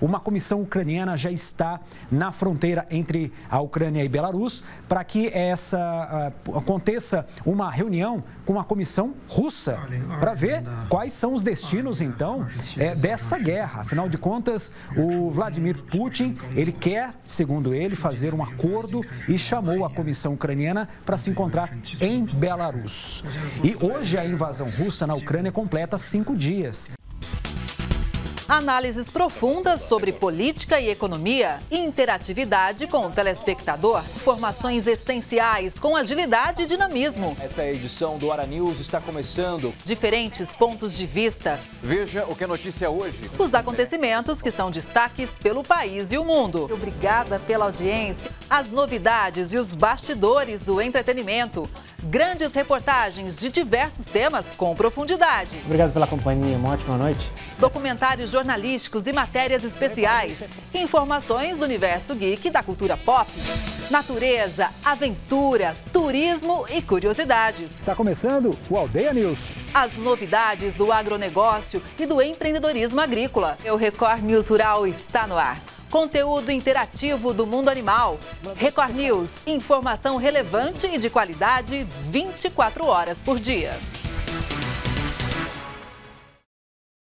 uma comissão ucraniana já está na fronteira entre a Ucrânia e Belarus para que essa uh, aconteça uma reunião com a comissão russa para ver quais são os destinos então é, dessa guerra. Afinal de contas, o Vladimir Putin ele quer, segundo ele, fazer um acordo e chamou a comissão ucraniana para se encontrar em Belarus. E hoje a invasão russa na Ucrânia completa cinco dias. Análises profundas sobre política e economia, interatividade com o telespectador, informações essenciais com agilidade e dinamismo. Essa edição do Hora News está começando. Diferentes pontos de vista. Veja o que é notícia hoje. Os acontecimentos que são destaques pelo país e o mundo. Obrigada pela audiência. As novidades e os bastidores do entretenimento. Grandes reportagens de diversos temas com profundidade. Obrigado pela companhia. Uma ótima noite. Documentários jornalísticos e matérias especiais. Informações do universo geek e da cultura pop. Natureza, aventura, turismo e curiosidades. Está começando o Aldeia News. As novidades do agronegócio e do empreendedorismo agrícola. O Record News Rural está no ar. Conteúdo interativo do mundo animal. Record News, informação relevante e de qualidade 24 horas por dia.